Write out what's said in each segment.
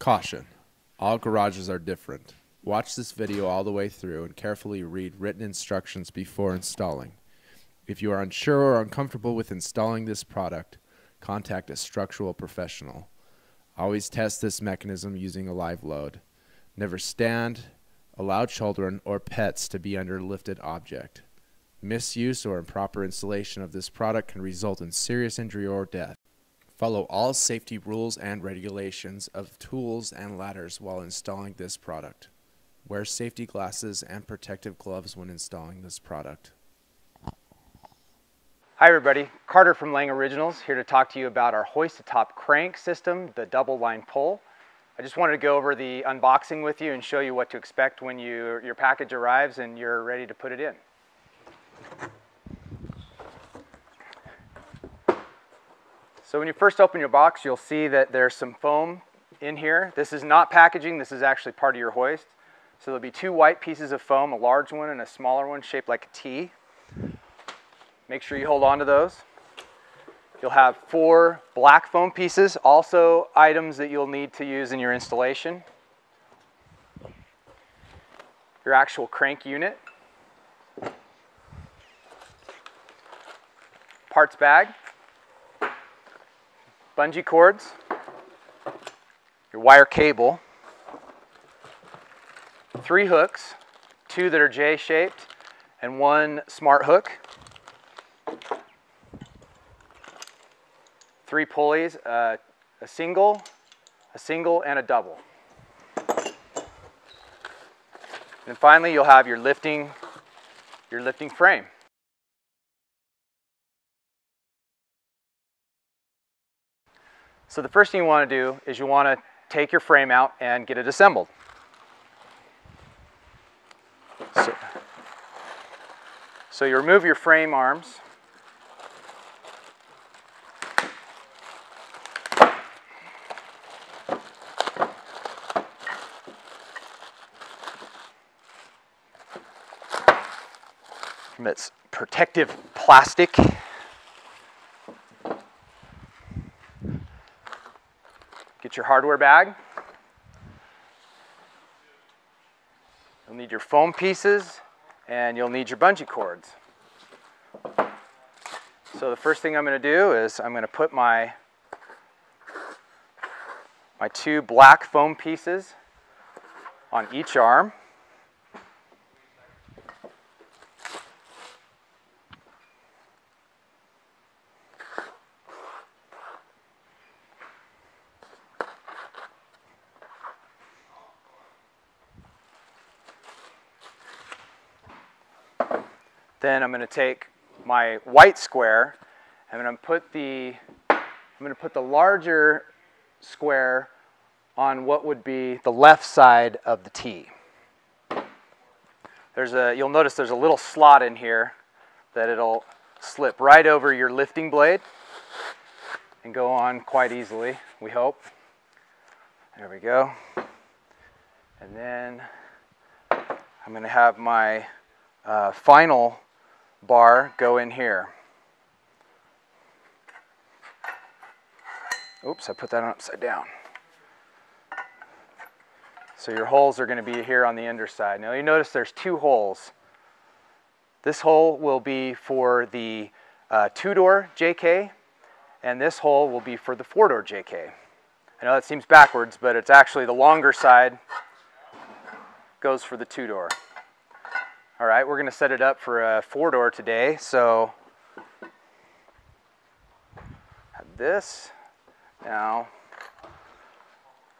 Caution. All garages are different. Watch this video all the way through and carefully read written instructions before installing. If you are unsure or uncomfortable with installing this product, contact a structural professional. Always test this mechanism using a live load. Never stand, allow children or pets to be under a lifted object. Misuse or improper installation of this product can result in serious injury or death. Follow all safety rules and regulations of tools and ladders while installing this product. Wear safety glasses and protective gloves when installing this product. Hi everybody, Carter from Lange Originals here to talk to you about our Hoist-A-Top crank system, the double line pull. I just wanted to go over the unboxing with you and show you what to expect when you, your package arrives and you're ready to put it in. So when you first open your box, you'll see that there's some foam in here. This is not packaging, this is actually part of your hoist. So there'll be two white pieces of foam, a large one and a smaller one shaped like a T. Make sure you hold on to those. You'll have four black foam pieces, also items that you'll need to use in your installation. Your actual crank unit. Parts bag bungee cords, your wire cable, three hooks, two that are J-shaped, and one smart hook, three pulleys, uh, a single, a single, and a double. And finally, you'll have your lifting, your lifting frame. So the first thing you want to do is you want to take your frame out and get it assembled. So, so you remove your frame arms. From its protective plastic. Get your hardware bag. You'll need your foam pieces and you'll need your bungee cords. So the first thing I'm going to do is I'm going to put my my two black foam pieces on each arm. Then I'm going to take my white square and I'm going to put the I'm going to put the larger square on what would be the left side of the T. There's a you'll notice there's a little slot in here that it'll slip right over your lifting blade and go on quite easily, we hope. There we go. And then I'm going to have my uh, final bar go in here. Oops, I put that upside down. So your holes are going to be here on the underside. Now you notice there's two holes. This hole will be for the uh, two-door JK, and this hole will be for the four-door JK. I know that seems backwards, but it's actually the longer side goes for the two-door. All right, we're gonna set it up for a four door today. So this. Now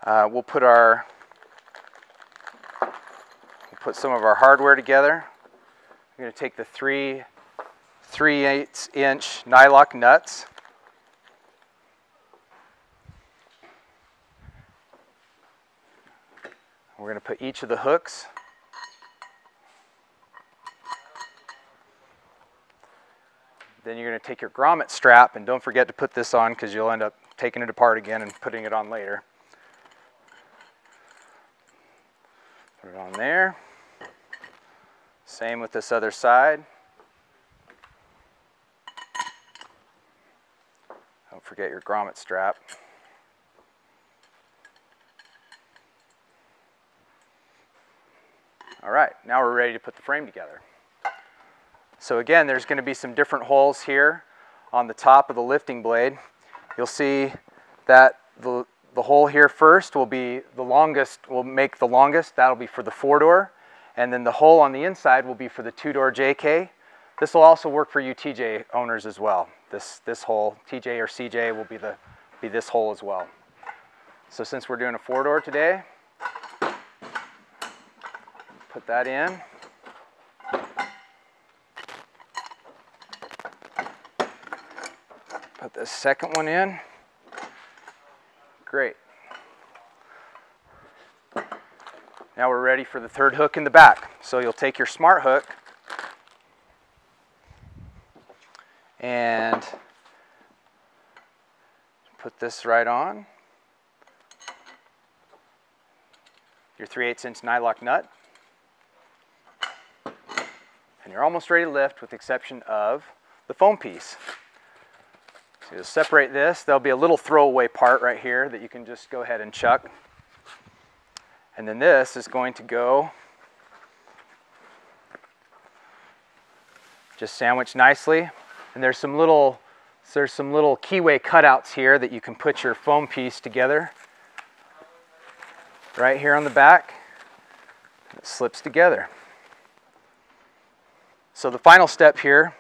uh, we'll put our we'll put some of our hardware together. I'm gonna take the three three eighths inch nylock nuts. We're gonna put each of the hooks Then you're gonna take your grommet strap and don't forget to put this on because you'll end up taking it apart again and putting it on later. Put it on there. Same with this other side. Don't forget your grommet strap. All right, now we're ready to put the frame together. So again, there's going to be some different holes here on the top of the lifting blade. You'll see that the, the hole here first will be the longest, will make the longest. That'll be for the four door. And then the hole on the inside will be for the two door JK. This will also work for you TJ owners as well. This, this hole, TJ or CJ will be, the, be this hole as well. So since we're doing a four door today, put that in. Put the second one in. Great. Now we're ready for the third hook in the back. So you'll take your smart hook and put this right on. Your 3 8 inch nylock nut. And you're almost ready to lift with the exception of the foam piece. So you'll separate this. There'll be a little throwaway part right here that you can just go ahead and chuck. And then this is going to go just sandwich nicely. And there's some little there's some little keyway cutouts here that you can put your foam piece together. Right here on the back. It slips together. So the final step here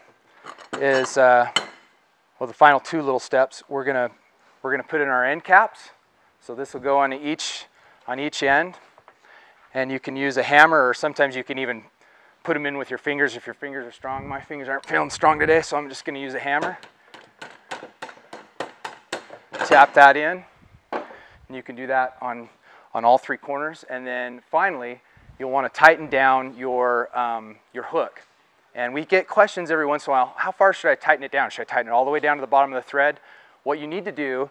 is uh, well, the final two little steps, we're gonna we're gonna put in our end caps. So this will go on each on each end, and you can use a hammer, or sometimes you can even put them in with your fingers if your fingers are strong. My fingers aren't feeling strong today, so I'm just gonna use a hammer. Tap that in, and you can do that on on all three corners, and then finally, you'll want to tighten down your um, your hook. And we get questions every once in a while, how far should I tighten it down? Should I tighten it all the way down to the bottom of the thread? What you need to do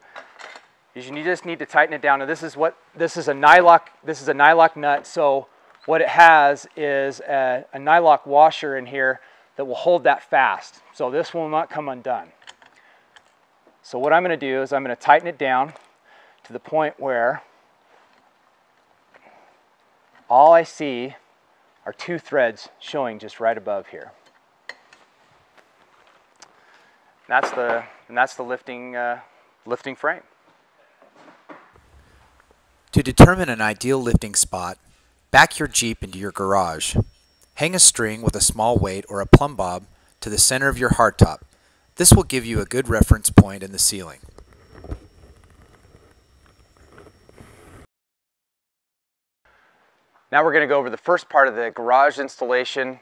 is you just need to tighten it down. And this is what, this is a nylock, this is a nylock nut. So what it has is a, a nylock washer in here that will hold that fast. So this will not come undone. So what I'm gonna do is I'm gonna tighten it down to the point where all I see are two threads showing just right above here. That's the, and that's the lifting, uh, lifting frame. To determine an ideal lifting spot, back your Jeep into your garage. Hang a string with a small weight or a plumb bob to the center of your hardtop. This will give you a good reference point in the ceiling. Now we're going to go over the first part of the garage installation,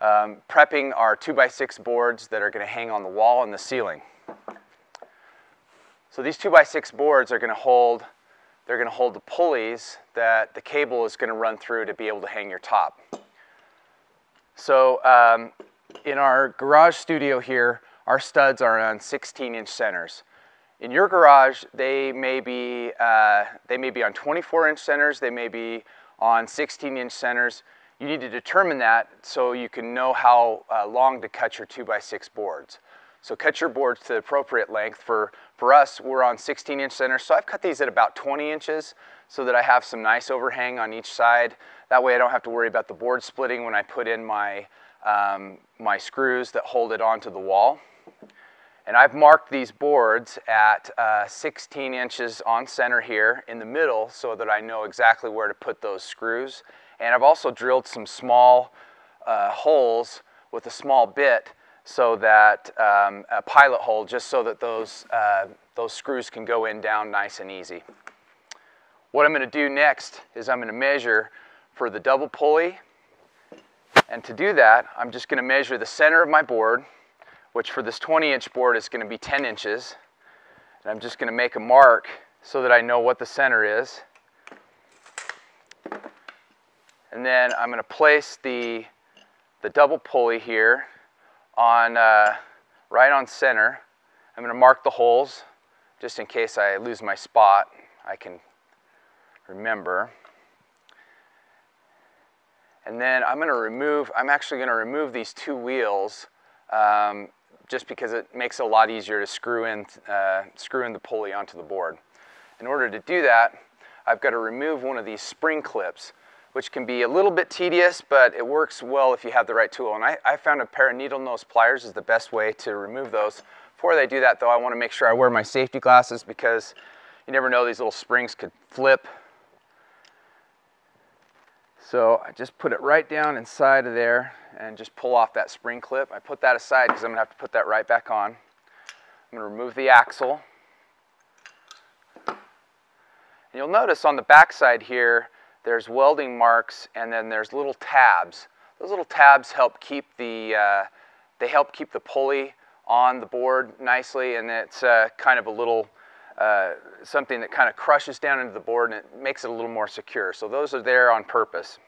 um, prepping our 2x6 boards that are going to hang on the wall and the ceiling. So these 2x6 boards are going to hold, they're going to hold the pulleys that the cable is going to run through to be able to hang your top. So um, in our garage studio here, our studs are on 16 inch centers. In your garage, they may be, uh, they may be on 24 inch centers, they may be on 16 inch centers. You need to determine that so you can know how uh, long to cut your 2x6 boards. So cut your boards to the appropriate length. For, for us, we're on 16 inch centers, so I've cut these at about 20 inches so that I have some nice overhang on each side. That way I don't have to worry about the board splitting when I put in my, um, my screws that hold it onto the wall. And I've marked these boards at uh, 16 inches on center here in the middle so that I know exactly where to put those screws. And I've also drilled some small uh, holes with a small bit so that um, a pilot hole just so that those, uh, those screws can go in down nice and easy. What I'm going to do next is I'm going to measure for the double pulley. And to do that, I'm just going to measure the center of my board which for this 20 inch board is going to be 10 inches. And I'm just going to make a mark so that I know what the center is. And then I'm going to place the, the double pulley here on, uh, right on center. I'm going to mark the holes just in case I lose my spot. I can remember. And then I'm going to remove, I'm actually going to remove these two wheels um, just because it makes it a lot easier to screw in, uh, screw in the pulley onto the board. In order to do that, I've got to remove one of these spring clips. which can be a little bit tedious, but it works well if you have the right tool. And I, I found a pair of needle nose pliers is the best way to remove those. Before they do that though, I wanna make sure I wear my safety glasses because you never know, these little springs could flip. So I just put it right down inside of there and just pull off that spring clip. I put that aside because I'm gonna have to put that right back on. I'm gonna remove the axle. And you'll notice on the back side here, there's welding marks and then there's little tabs. Those little tabs help keep the, uh, they help keep the pulley on the board nicely and it's uh, kind of a little, uh, something that kind of crushes down into the board and it makes it a little more secure. So those are there on purpose.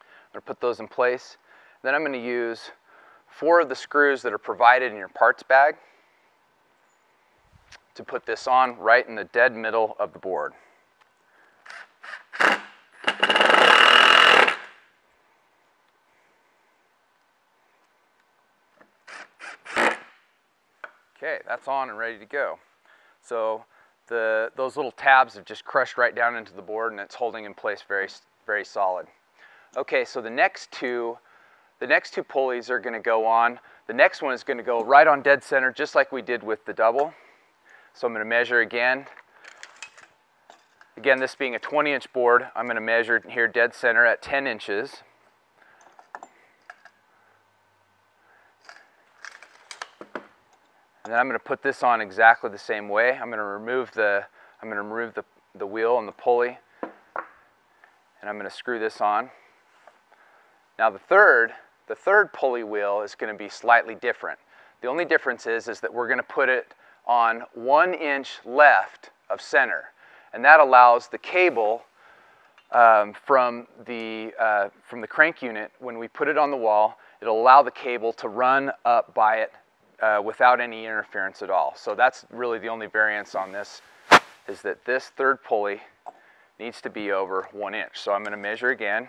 I'm going to put those in place. Then I'm going to use four of the screws that are provided in your parts bag to put this on right in the dead middle of the board. Okay, that's on and ready to go. So the, those little tabs have just crushed right down into the board and it's holding in place very, very solid. Okay, so the next two, the next two pulleys are gonna go on. The next one is gonna go right on dead center, just like we did with the double. So I'm gonna measure again. Again, this being a 20 inch board, I'm gonna measure here dead center at 10 inches. And then I'm going to put this on exactly the same way. I'm going to remove the I'm going to remove the, the wheel and the pulley and I'm going to screw this on. Now the third, the third pulley wheel is going to be slightly different. The only difference is, is that we're going to put it on one inch left of center. And that allows the cable um, from, the, uh, from the crank unit, when we put it on the wall, it'll allow the cable to run up by it uh, without any interference at all. So that's really the only variance on this is that this third pulley needs to be over one inch. So I'm going to measure again.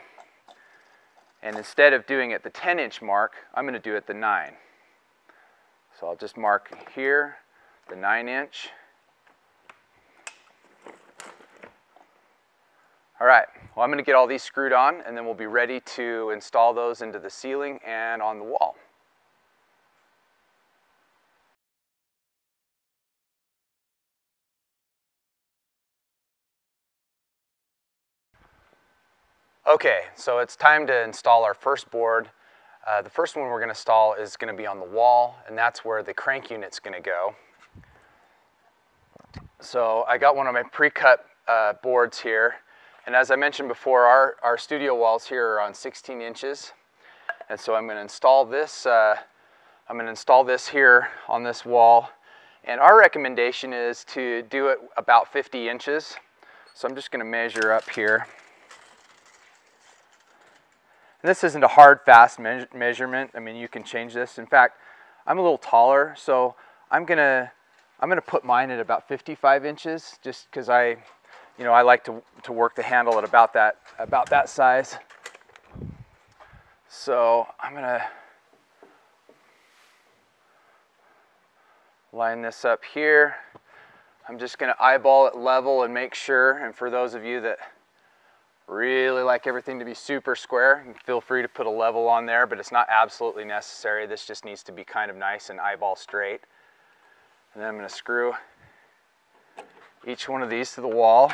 And instead of doing it the 10 inch mark, I'm going to do it the 9. So I'll just mark here the 9 inch. All right, well I'm going to get all these screwed on and then we'll be ready to install those into the ceiling and on the wall. Okay, so it's time to install our first board. Uh, the first one we're going to install is going to be on the wall, and that's where the crank unit's going to go. So I got one of my pre-cut uh, boards here, and as I mentioned before, our, our studio walls here are on 16 inches, and so I'm going to install this. Uh, I'm going to install this here on this wall, and our recommendation is to do it about 50 inches. So I'm just going to measure up here. And this isn't a hard, fast me measurement. I mean, you can change this. In fact, I'm a little taller, so I'm gonna I'm gonna put mine at about 55 inches, just because I, you know, I like to to work the handle at about that about that size. So I'm gonna line this up here. I'm just gonna eyeball it level and make sure. And for those of you that Really like everything to be super square. Feel free to put a level on there, but it's not absolutely necessary. This just needs to be kind of nice and eyeball straight. And then I'm gonna screw each one of these to the wall.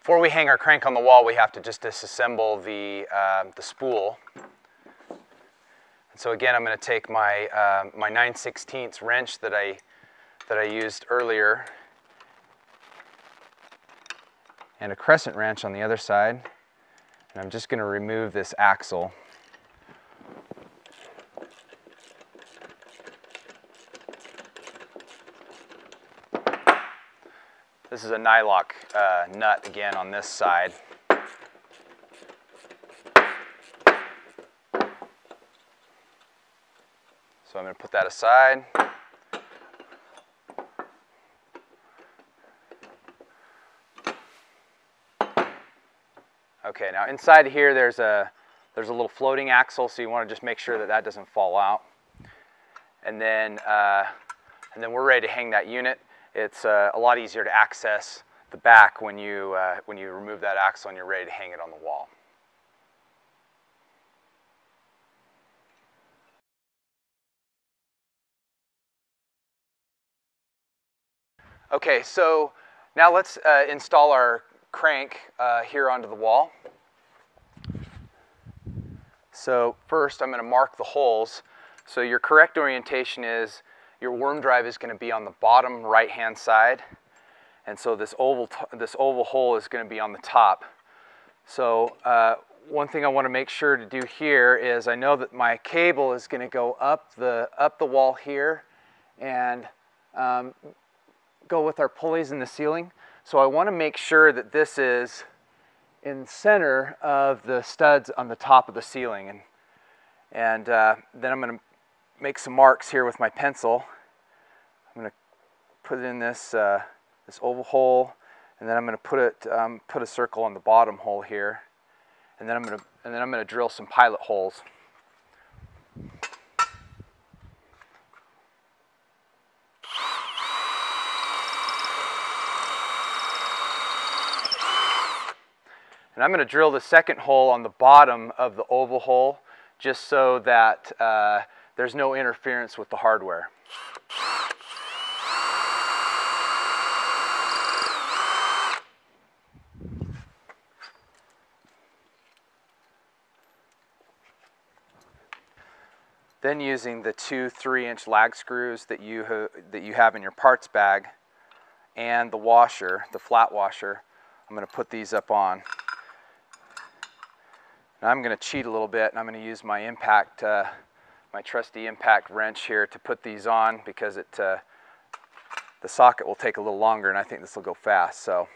Before we hang our crank on the wall, we have to just disassemble the, uh, the spool. So again, I'm going to take my, uh, my 9 16 wrench that I, that I used earlier and a crescent wrench on the other side. And I'm just going to remove this axle. This is a nylock uh, nut again on this side. So I'm going to put that aside. Okay, now inside here there's a there's a little floating axle, so you want to just make sure that that doesn't fall out. And then, uh, and then we're ready to hang that unit. It's uh, a lot easier to access the back when you, uh, when you remove that axle and you're ready to hang it on the wall. Okay, so now let's uh, install our crank uh, here onto the wall. So first I'm going to mark the holes. So your correct orientation is your worm drive is going to be on the bottom right hand side. And so this oval, this oval hole is going to be on the top. So uh, one thing I want to make sure to do here is I know that my cable is going to go up the, up the wall here and um, go with our pulleys in the ceiling. So I want to make sure that this is in center of the studs on the top of the ceiling. And, and uh, then I'm going to make some marks here with my pencil. I'm going to put it in this, uh, this oval hole, and then I'm going to put it um, put a circle on the bottom hole here, and then I'm going to and then I'm going to drill some pilot holes. And I'm going to drill the second hole on the bottom of the oval hole just so that uh, there's no interference with the hardware. Then using the two three inch lag screws that you, that you have in your parts bag and the washer, the flat washer, I'm going to put these up on. Now I'm going to cheat a little bit and I'm going to use my impact, uh, my trusty impact wrench here to put these on because it, uh, the socket will take a little longer and I think this will go fast. So.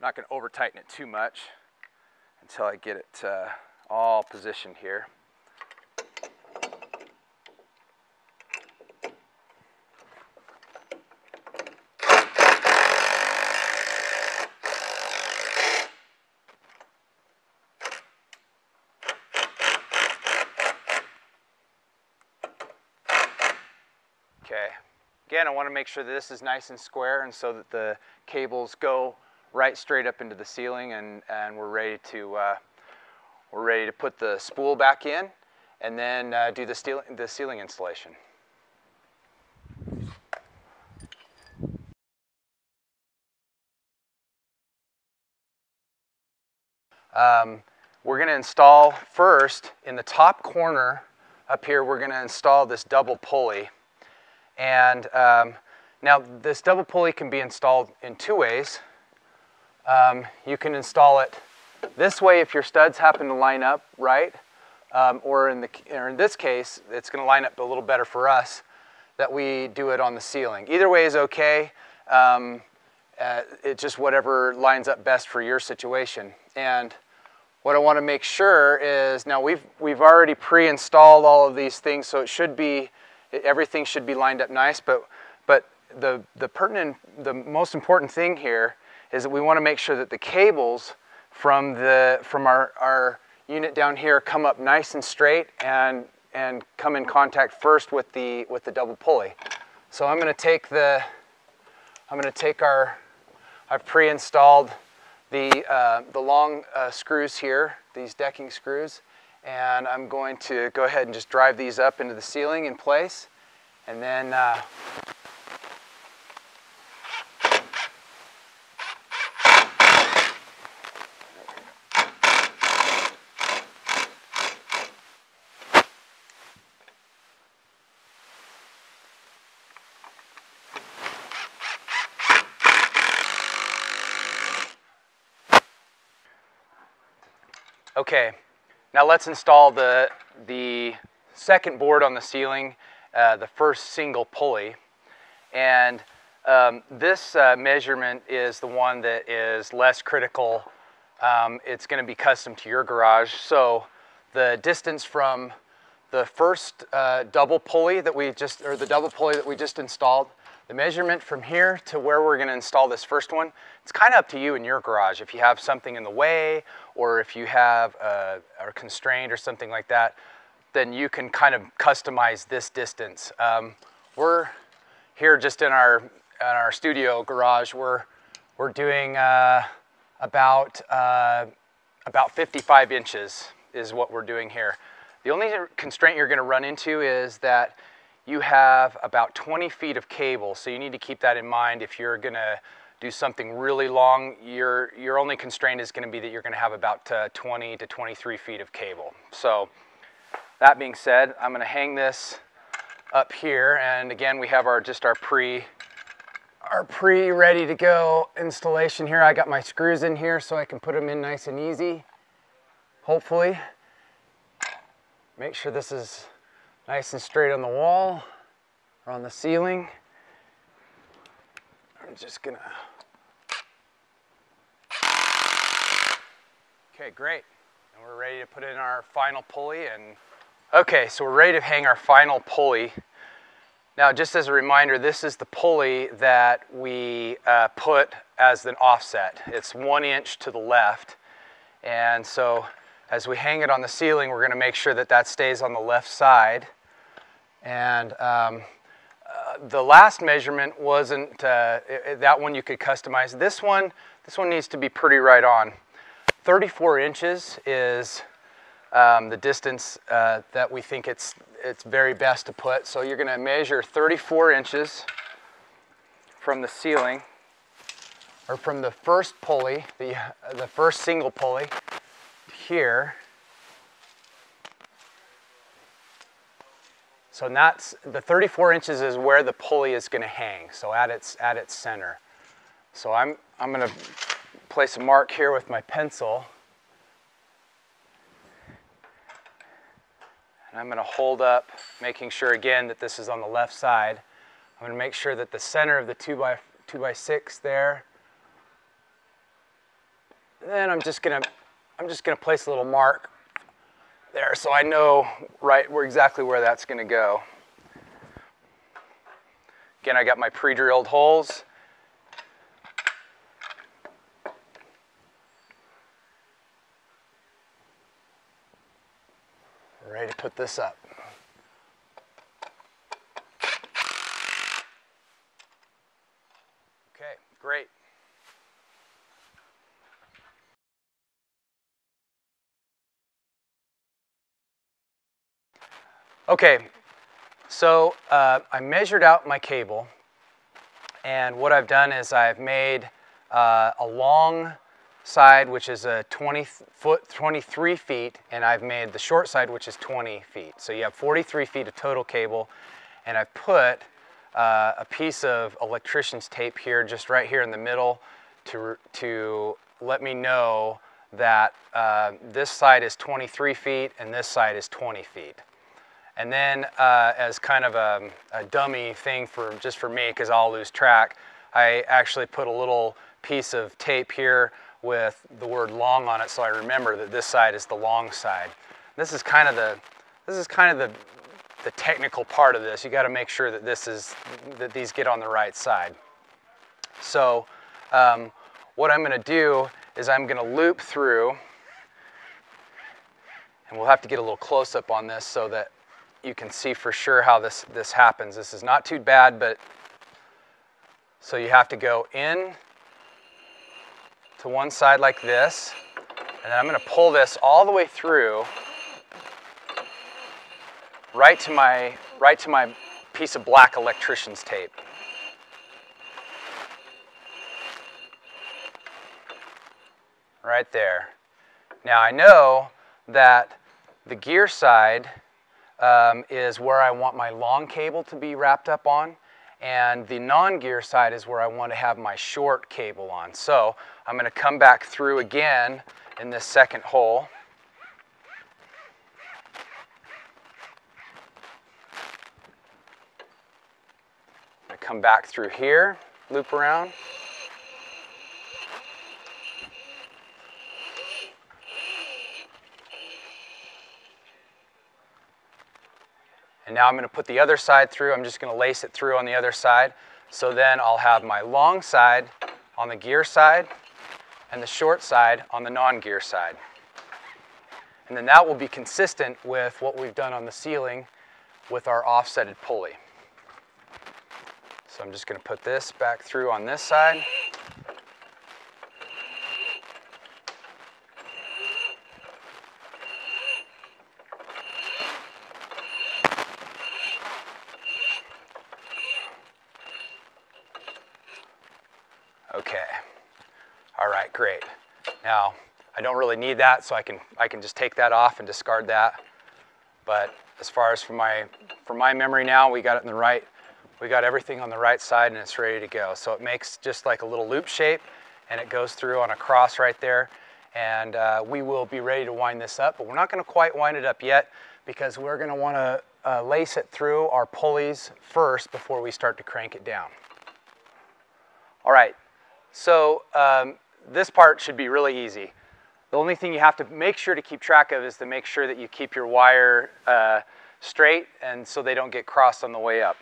I'm not going to over tighten it too much until I get it uh, all positioned here. Okay. Again, I want to make sure that this is nice and square and so that the cables go right straight up into the ceiling and, and we're ready to uh, we're ready to put the spool back in and then uh, do the, steel, the ceiling installation. Um, we're going to install first in the top corner up here, we're going to install this double pulley. And um, now this double pulley can be installed in two ways. Um, you can install it this way if your studs happen to line up right, um, or, in the, or in this case, it's going to line up a little better for us that we do it on the ceiling. Either way is okay. Um, uh, it's just whatever lines up best for your situation. And what I want to make sure is now we've we've already pre-installed all of these things, so it should be everything should be lined up nice, but, but the, the pertinent, the most important thing here is that we want to make sure that the cables from, the, from our, our unit down here come up nice and straight and, and come in contact first with the, with the double pulley. So I'm going to take the, I'm going to take our, I've pre-installed the, uh, the long uh, screws here, these decking screws, and I'm going to go ahead and just drive these up into the ceiling in place. And then uh, Okay, now let's install the, the second board on the ceiling, uh, the first single pulley. And um, this uh, measurement is the one that is less critical. Um, it's going to be custom to your garage. So the distance from the first uh, double pulley that we just, or the double pulley that we just installed, the measurement from here to where we're gonna install this first one, it's kind of up to you in your garage. If you have something in the way, or if you have, a, are constrained or something like that, then you can kind of customize this distance. Um, we're here just in our, in our studio garage, we're, we're doing uh, about, uh, about 55 inches is what we're doing here. The only constraint you're gonna run into is that you have about 20 feet of cable, so you need to keep that in mind if you're gonna do something really long, your, your only constraint is gonna be that you're gonna have about uh, 20 to 23 feet of cable. So that being said, I'm gonna hang this up here, and again, we have our just our pre our pre ready to go installation here. I got my screws in here so I can put them in nice and easy, hopefully. Make sure this is nice and straight on the wall or on the ceiling. I'm just gonna. Okay, great. And we're ready to put in our final pulley and Okay, so we're ready to hang our final pulley. Now, just as a reminder, this is the pulley that we uh, put as an offset. It's one inch to the left. And so as we hang it on the ceiling, we're gonna make sure that that stays on the left side. And um, the last measurement wasn't, uh, it, that one you could customize. This one, this one needs to be pretty right on. 34 inches is um, the distance uh, that we think it's, it's very best to put. So you're gonna measure 34 inches from the ceiling, or from the first pulley, the, the first single pulley, here. So that's, the 34 inches is where the pulley is gonna hang, so at its, at its center. So I'm, I'm gonna place a mark here with my pencil. And I'm going to hold up, making sure again that this is on the left side. I'm going to make sure that the center of the 2 by 2 by 6 there. Then I'm just going to I'm just going to place a little mark there so I know right where exactly where that's going to go. Again, I got my pre-drilled holes. ready to put this up. Okay, great. Okay, so uh, I measured out my cable and what I've done is I've made uh, a long side, which is a 20 foot, 23 feet, and I've made the short side, which is 20 feet. So you have 43 feet of total cable, and I've put uh, a piece of electrician's tape here, just right here in the middle, to, to let me know that uh, this side is 23 feet and this side is 20 feet. And then uh, as kind of a, a, dummy thing for just for me, because I'll lose track, I actually put a little piece of tape here with the word long on it so I remember that this side is the long side. This is kind of the, this is kind of the, the technical part of this. You got to make sure that this is, that these get on the right side. So um, what I'm going to do is I'm going to loop through, and we'll have to get a little close up on this so that you can see for sure how this, this happens. This is not too bad, but so you have to go in to one side like this, and then I'm going to pull this all the way through right to my right to my piece of black electrician's tape. Right there. Now I know that the gear side um, is where I want my long cable to be wrapped up on. And the non-gear side is where I want to have my short cable on. So I'm going to come back through again in this second hole. Come back through here, loop around. And now I'm going to put the other side through. I'm just to lace it through on the other side. So then I'll have my long side on the gear side and the short side on the non-gear side. And then that will be consistent with what we've done on the ceiling with our offsetted pulley. So I'm just going to put this back through on this side. Okay. All great. Now, I don't really need that, so I can, I can just take that off and discard that. But as far as from my, for my memory now, we got it in the right, we got everything on the right side and it's ready to go. So it makes just like a little loop shape and it goes through on a cross right there. And uh, we will be ready to wind this up, but we're not gonna quite wind it up yet because we're gonna wanna uh, lace it through our pulleys first before we start to crank it down. All right, so um, this part should be really easy. The only thing you have to make sure to keep track of is to make sure that you keep your wire uh, straight and so they don't get crossed on the way up.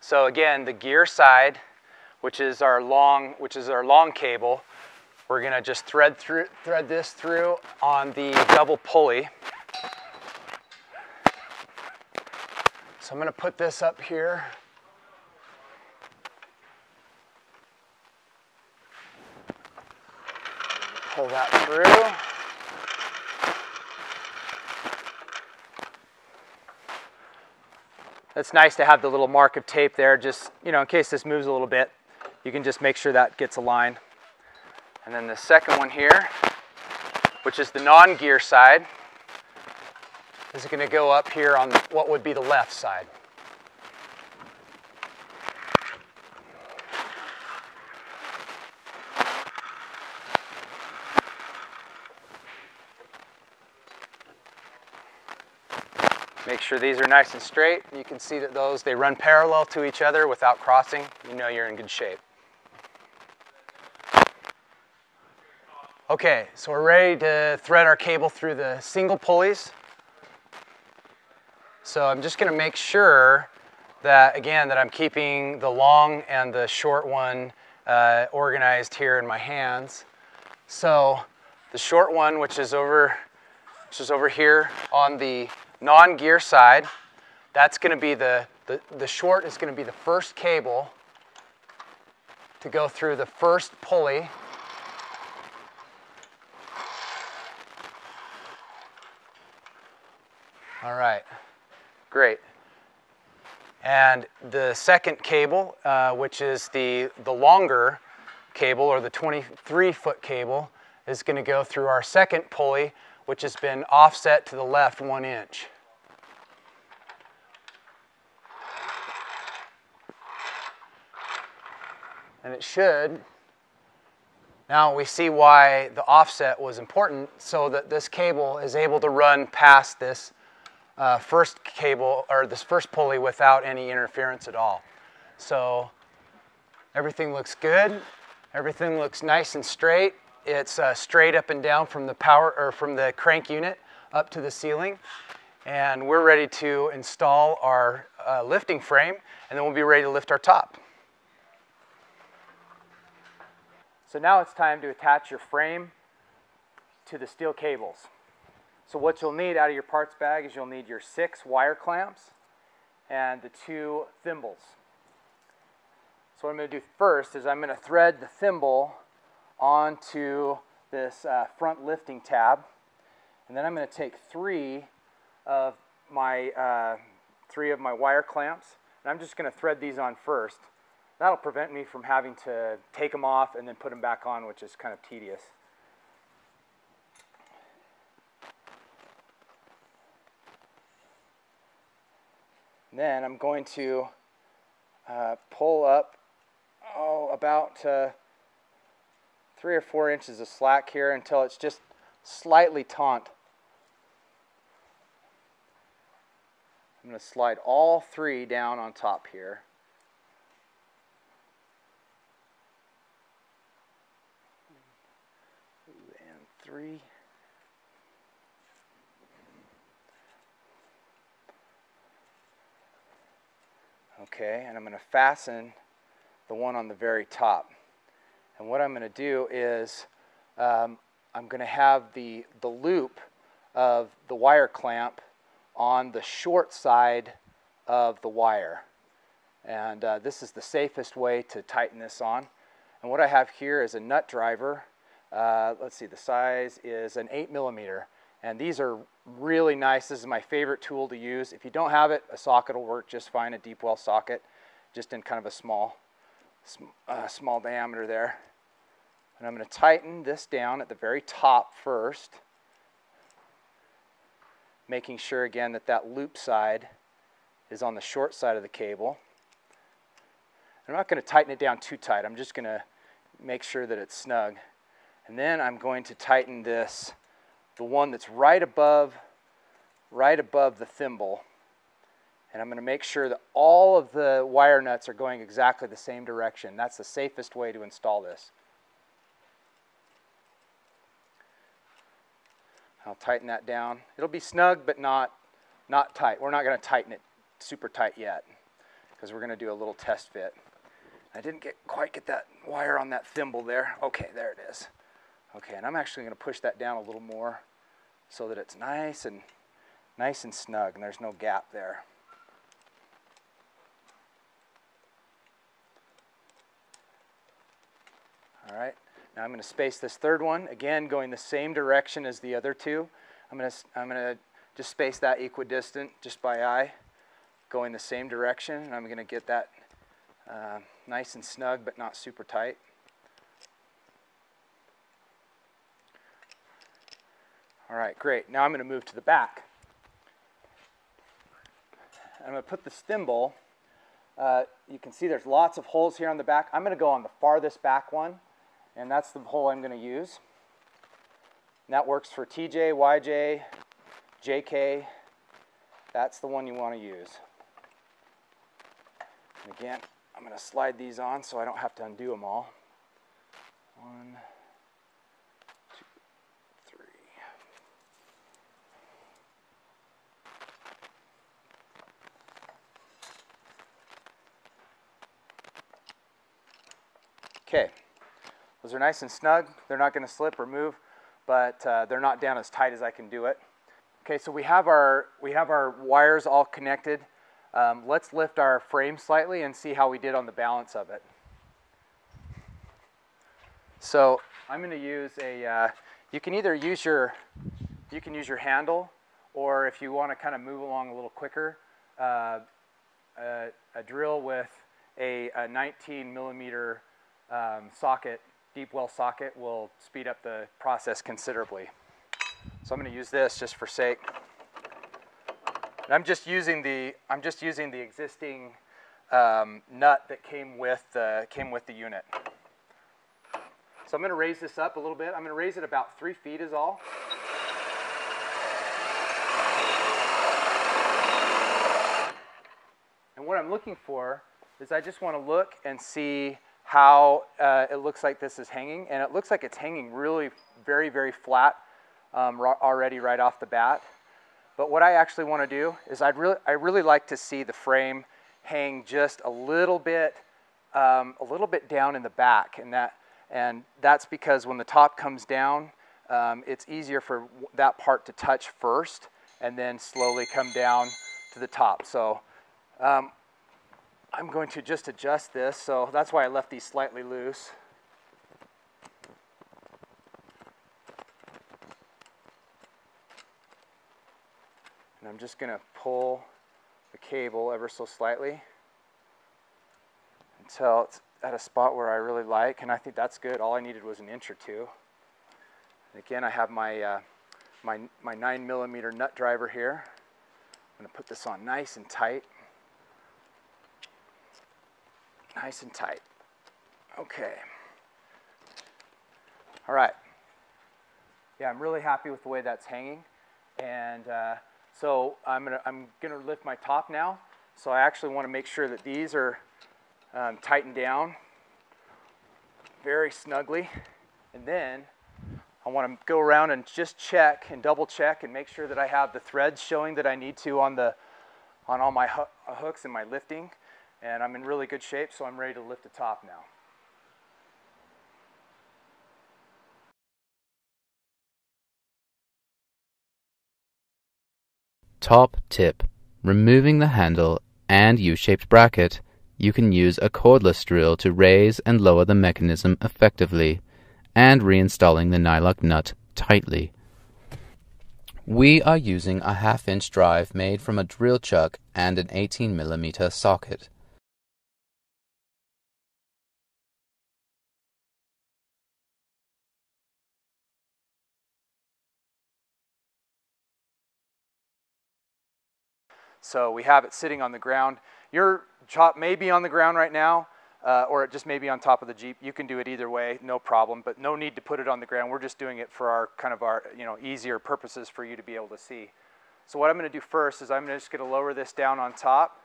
So again, the gear side, which is our long, which is our long cable, we're gonna just thread through, thread this through on the double pulley. So I'm gonna put this up here. Pull that through. It's nice to have the little mark of tape there, just, you know, in case this moves a little bit, you can just make sure that gets aligned. And then the second one here, which is the non-gear side, is going to go up here on what would be the left side. Make sure these are nice and straight. You can see that those, they run parallel to each other without crossing. You know you're in good shape. Okay, so we're ready to thread our cable through the single pulleys. So I'm just gonna make sure that, again, that I'm keeping the long and the short one uh, organized here in my hands. So the short one, which is over, which is over here on the non-gear side, that's going to be the, the, the short is going to be the first cable to go through the first pulley. All right, great. And the second cable, uh, which is the, the longer cable or the 23 foot cable, is going to go through our second pulley, which has been offset to the left one inch. And it should. Now we see why the offset was important so that this cable is able to run past this uh, first cable or this first pulley without any interference at all. So everything looks good. Everything looks nice and straight. It's uh, straight up and down from the power or from the crank unit up to the ceiling. And we're ready to install our uh, lifting frame and then we'll be ready to lift our top. So now it's time to attach your frame to the steel cables. So what you'll need out of your parts bag is you'll need your six wire clamps and the two thimbles. So what I'm going to do first is I'm going to thread the thimble onto this uh, front lifting tab. And then I'm going to take three of my uh, three of my wire clamps. And I'm just going to thread these on first. That'll prevent me from having to take them off and then put them back on, which is kind of tedious. then I'm going to uh, pull up oh, about uh, three or four inches of slack here until it's just slightly taut. I'm going to slide all three down on top here. And three. Okay, and I'm going to fasten the one on the very top. And what I'm going to do is um, I'm going to have the, the loop of the wire clamp on the short side of the wire. And uh, this is the safest way to tighten this on. And what I have here is a nut driver. Uh, let's see, the size is an 8 millimeter. And these are really nice. This is my favorite tool to use. If you don't have it, a socket will work just fine, a deep well socket, just in kind of a small, uh, small diameter there. And I'm going to tighten this down at the very top first, making sure again that that loop side is on the short side of the cable. I'm not going to tighten it down too tight. I'm just going to make sure that it's snug. And then I'm going to tighten this, the one that's right above, right above the thimble. And I'm going to make sure that all of the wire nuts are going exactly the same direction. That's the safest way to install this. I'll tighten that down. It'll be snug, but not, not tight. We're not going to tighten it super tight yet because we're going to do a little test fit. I didn't get quite get that wire on that thimble there. Okay, there it is. Okay, and I'm actually going to push that down a little more so that it's nice and nice and snug and there's no gap there. All right, now I'm going to space this third one, again going the same direction as the other two. I'm going to, I'm going to just space that equidistant just by eye, going the same direction, and I'm going to get that uh, nice and snug but not super tight. All right, great. Now I'm going to move to the back. I'm going to put the thimble. Uh, you can see there's lots of holes here on the back. I'm going to go on the farthest back one and that's the hole I'm going to use. And that works for TJ, YJ, JK. That's the one you want to use. And again, I'm going to slide these on so I don't have to undo them all. One, two, three. Okay. Those are nice and snug. They're not going to slip or move, but uh, they're not down as tight as I can do it. Okay, so we have our, we have our wires all connected. Um, let's lift our frame slightly and see how we did on the balance of it. So I'm going to use a, uh, you can either use your, you can use your handle, or if you want to kind of move along a little quicker, uh, a, a, drill with a, a 19 millimeter um, socket deep well socket will speed up the process considerably. So I'm going to use this just for sake. And I'm just using the I'm just using the existing um, nut that came with the came with the unit. So I'm going to raise this up a little bit. I'm going to raise it about three feet is all. And what I'm looking for is I just want to look and see how uh, it looks like this is hanging. And it looks like it's hanging really very, very flat um, already right off the bat. But what I actually want to do is I'd really, I really like to see the frame hang just a little bit, um, a little bit down in the back. And, that, and that's because when the top comes down, um, it's easier for that part to touch first and then slowly come down to the top. So um, I'm going to just adjust this, so that's why I left these slightly loose. And I'm just going to pull the cable ever so slightly until it's at a spot where I really like, and I think that's good. All I needed was an inch or two. And again, I have my, uh, my, my 9 millimeter nut driver here. I'm going to put this on nice and tight nice and tight. Okay. All right. Yeah, I'm really happy with the way that's hanging. And uh, so I'm gonna, I'm gonna lift my top now. So I actually wanna make sure that these are um, tightened down very snugly. And then I wanna go around and just check and double check and make sure that I have the threads showing that I need to on, the, on all my hooks and my lifting. And I'm in really good shape, so I'm ready to lift the top now. Top tip. Removing the handle and U-shaped bracket, you can use a cordless drill to raise and lower the mechanism effectively, and reinstalling the nylock nut tightly. We are using a half-inch drive made from a drill chuck and an 18mm socket. So we have it sitting on the ground. Your chop may be on the ground right now, uh, or it just may be on top of the Jeep. You can do it either way, no problem, but no need to put it on the ground. We're just doing it for our kind of our, you know, easier purposes for you to be able to see. So what I'm gonna do first is I'm just gonna lower this down on top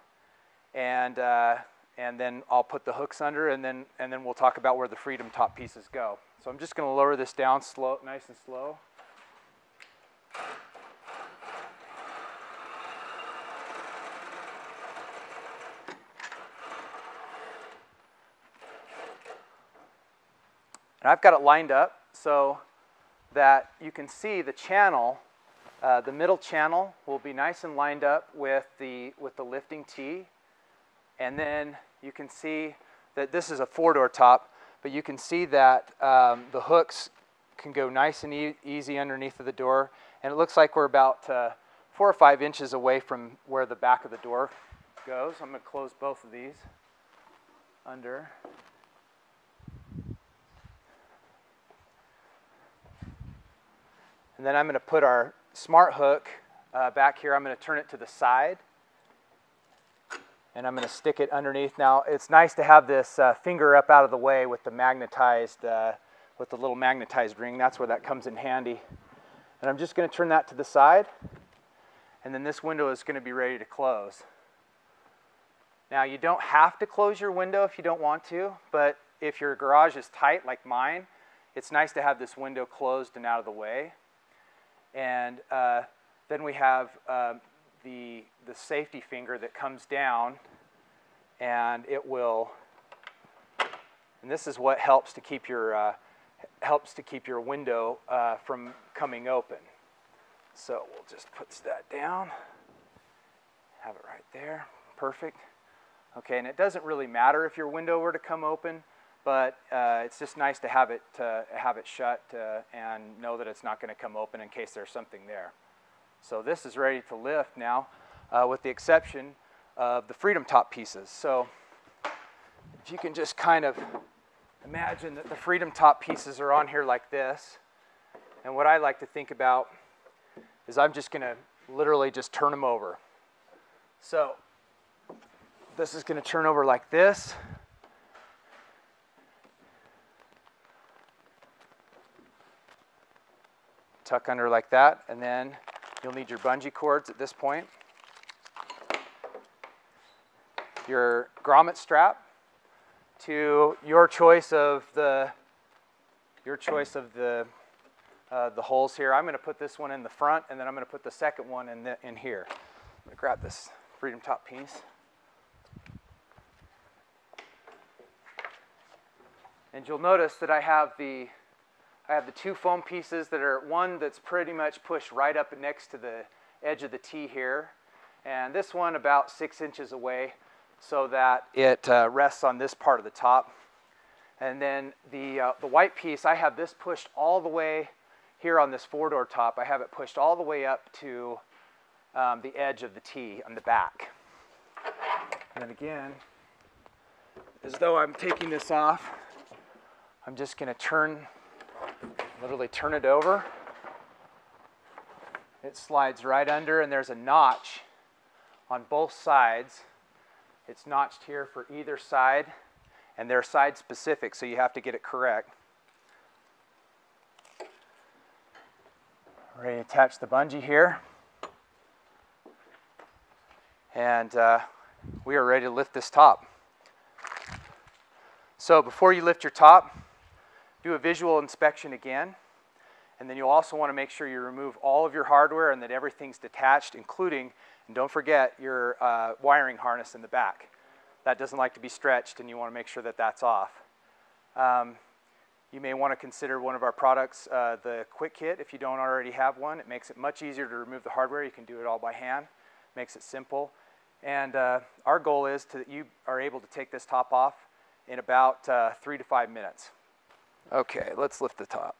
and, uh, and then I'll put the hooks under and then, and then we'll talk about where the Freedom top pieces go. So I'm just gonna lower this down slow, nice and slow. And I've got it lined up so that you can see the channel, uh, the middle channel will be nice and lined up with the, with the lifting T. And then you can see that this is a four-door top, but you can see that um, the hooks can go nice and e easy underneath of the door. And it looks like we're about uh, four or five inches away from where the back of the door goes. I'm going to close both of these under. And then I'm going to put our smart hook uh, back here. I'm going to turn it to the side. And I'm going to stick it underneath. Now, it's nice to have this uh, finger up out of the way with the magnetized, uh, with the little magnetized ring. That's where that comes in handy. And I'm just going to turn that to the side. And then this window is going to be ready to close. Now, you don't have to close your window if you don't want to, but if your garage is tight like mine, it's nice to have this window closed and out of the way. And uh, then we have uh, the, the safety finger that comes down and it will, and this is what helps to keep your, uh, helps to keep your window uh, from coming open. So we'll just put that down, have it right there, perfect. Okay, and it doesn't really matter if your window were to come open but uh, it's just nice to have it, have it shut uh, and know that it's not going to come open in case there's something there. So this is ready to lift now uh, with the exception of the Freedom Top pieces. So if you can just kind of imagine that the Freedom Top pieces are on here like this. And what I like to think about is I'm just going to literally just turn them over. So this is going to turn over like this. Tuck under like that, and then you'll need your bungee cords at this point. Your grommet strap to your choice of the your choice of the uh, the holes here. I'm going to put this one in the front, and then I'm going to put the second one in the, in here. I'm going to grab this Freedom Top piece. And you'll notice that I have the I have the two foam pieces that are one that's pretty much pushed right up next to the edge of the T here, and this one about six inches away so that it uh, rests on this part of the top. And then the, uh, the white piece, I have this pushed all the way here on this four-door top. I have it pushed all the way up to um, the edge of the T on the back. And then again, as though I'm taking this off, I'm just going to turn literally turn it over. It slides right under, and there's a notch on both sides. It's notched here for either side, and they're side specific, so you have to get it correct. Ready to attach the bungee here. And uh, we are ready to lift this top. So before you lift your top, do a visual inspection again. And then you'll also want to make sure you remove all of your hardware and that everything's detached, including, and don't forget, your uh, wiring harness in the back. that doesn't like to be stretched and you want to make sure that that's off. Um, you may want to consider one of our products, uh, the Quick Kit, if you don't already have one. It makes it much easier to remove the hardware. You can do it all by hand, makes it simple. And uh, our goal is to, that you are able to take this top off in about uh, three to five minutes. Okay, let's lift the top.